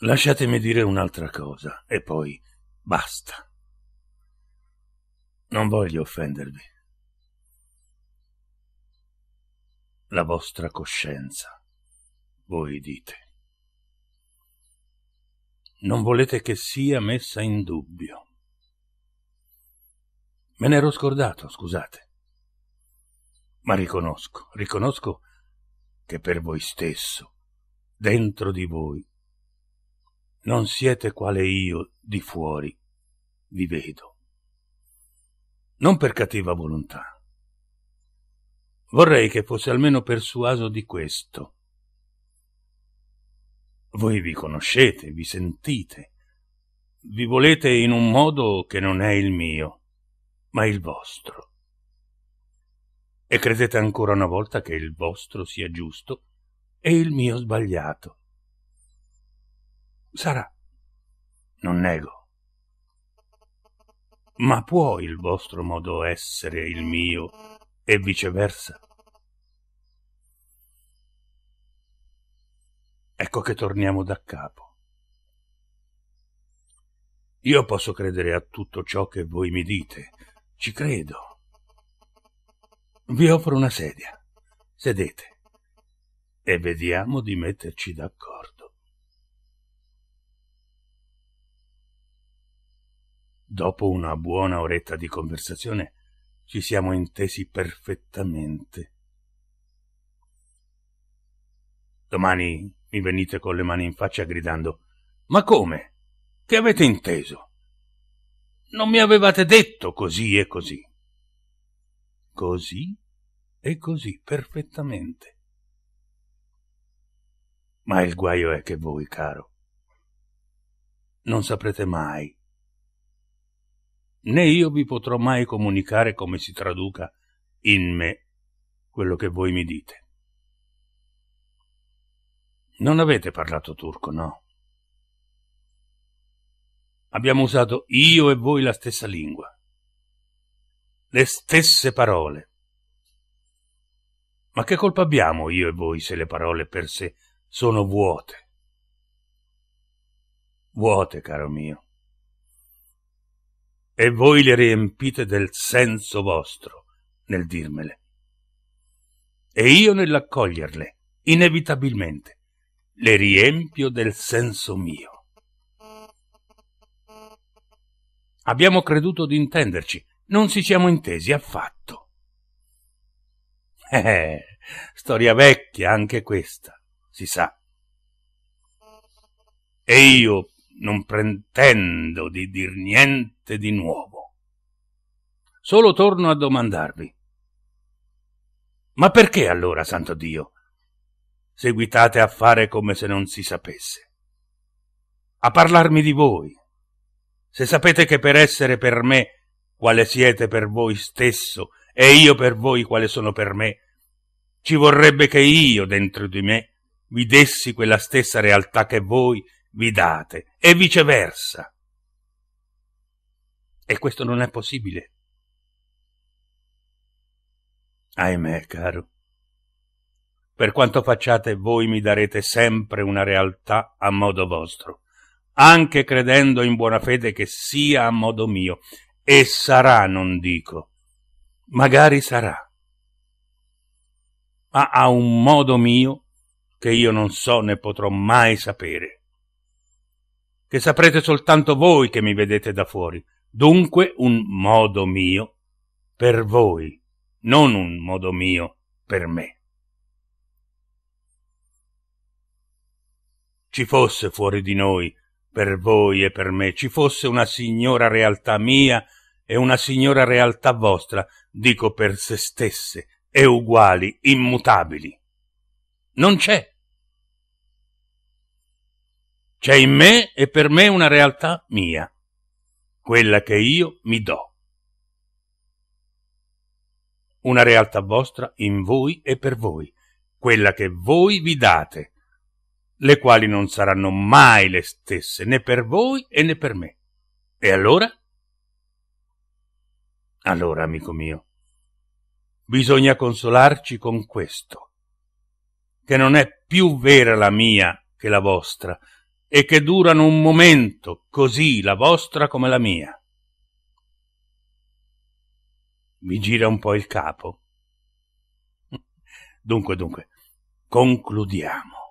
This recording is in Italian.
Lasciatemi dire un'altra cosa e poi basta. Non voglio offendervi. La vostra coscienza, voi dite. Non volete che sia messa in dubbio. Me ne ero scordato, scusate. Ma riconosco, riconosco che per voi stesso, dentro di voi, non siete quale io di fuori vi vedo. Non per cattiva volontà. Vorrei che fosse almeno persuaso di questo. Voi vi conoscete, vi sentite, vi volete in un modo che non è il mio, ma il vostro. E credete ancora una volta che il vostro sia giusto e il mio sbagliato. Sarà. Non nego. Ma può il vostro modo essere il mio e viceversa? Ecco che torniamo da capo. Io posso credere a tutto ciò che voi mi dite, ci credo. Vi offro una sedia. Sedete e vediamo di metterci d'accordo. Dopo una buona oretta di conversazione ci siamo intesi perfettamente. Domani mi venite con le mani in faccia gridando Ma come? Che avete inteso? Non mi avevate detto così e così. Così e così, perfettamente. Ma il guaio è che voi, caro, non saprete mai né io vi potrò mai comunicare come si traduca in me quello che voi mi dite. Non avete parlato turco, no? Abbiamo usato io e voi la stessa lingua, le stesse parole. Ma che colpa abbiamo io e voi se le parole per sé sono vuote? Vuote, caro mio e voi le riempite del senso vostro nel dirmele. E io nell'accoglierle, inevitabilmente, le riempio del senso mio. Abbiamo creduto di intenderci, non ci siamo intesi affatto. Eh, storia vecchia anche questa, si sa. E io non pretendo di dir niente di nuovo. Solo torno a domandarvi. Ma perché allora, santo Dio, seguitate a fare come se non si sapesse? A parlarmi di voi, se sapete che per essere per me quale siete per voi stesso e io per voi quale sono per me, ci vorrebbe che io dentro di me vi dessi quella stessa realtà che voi vi date e viceversa. E questo non è possibile. Ahimè, caro. Per quanto facciate, voi mi darete sempre una realtà a modo vostro, anche credendo in buona fede che sia a modo mio, e sarà, non dico, magari sarà, ma a un modo mio che io non so né potrò mai sapere che saprete soltanto voi che mi vedete da fuori. Dunque un modo mio per voi, non un modo mio per me. Ci fosse fuori di noi, per voi e per me, ci fosse una signora realtà mia e una signora realtà vostra, dico per se stesse, e uguali, immutabili. Non c'è. C'è in me e per me una realtà mia, quella che io mi do. Una realtà vostra in voi e per voi, quella che voi vi date, le quali non saranno mai le stesse né per voi e né per me. E allora? Allora, amico mio, bisogna consolarci con questo, che non è più vera la mia che la vostra, e che durano un momento, così la vostra come la mia. Mi gira un po' il capo. Dunque, dunque, concludiamo.